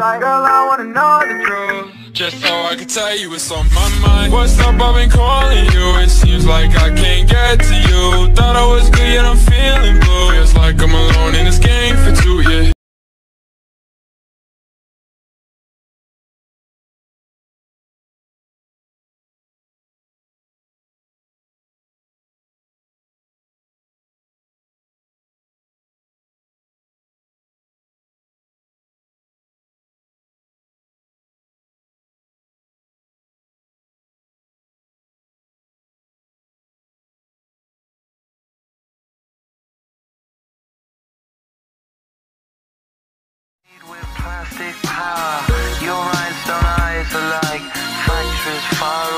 Girl, I wanna know the truth. Just so I can tell you what's on my mind What's up, I've been calling you It seems like I Fantastic power, your rhinestone eyes are like factories far away.